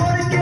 মানসি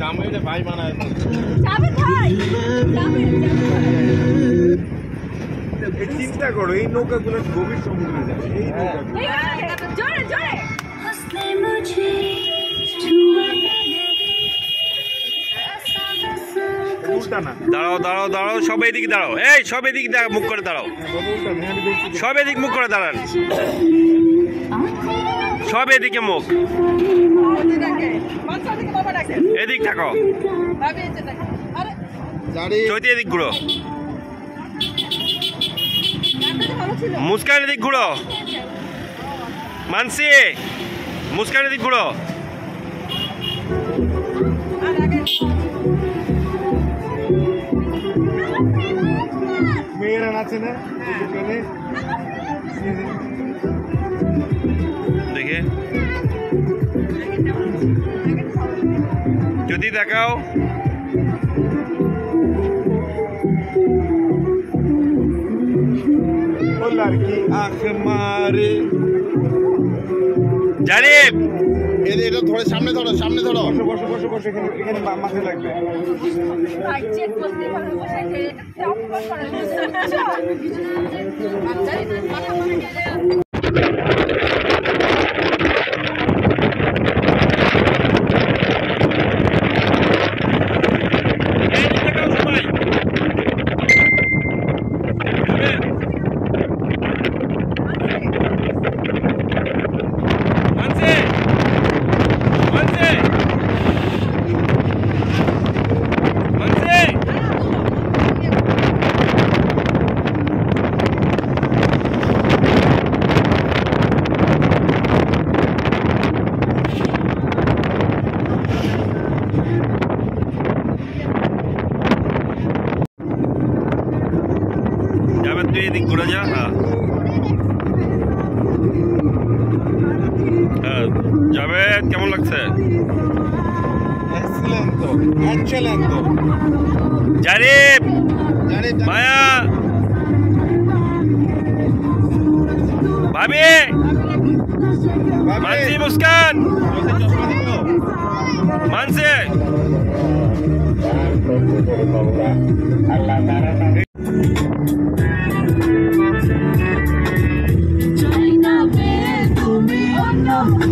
জামাইটা চিন্তা করো এই নৌকাগুলো গভীর সমুদ্রে যাবে দাঁড়াও দাঁড়াও দাঁড়াও সব এদিকে দাঁড়াও। এই সব এদিকে মুখ করে দাঁড়াও। সব এদিক মুখ করে দাঁড়ান। সব এদিকে মুখ। এদিক থাকো। চৈতি এদিক ঘুরো। মুস্কান এদিক ঘুরো। মানসি মুস্কান এদিক ঘুরো। মেয়েরা নাচে না? যদি দেখাও। জারিফ এদের এটা ধরে সামনে ধরো সামনে ধরো। বসো বসো বসো বসো এখানে এখানে মা- লাগবে। Check berhenti di kuranya ah. ah, Javed, kamu laksa? Excellent, excellent. Jarib, Maya, Babi, Mansi Muskan, Mansi. Oh,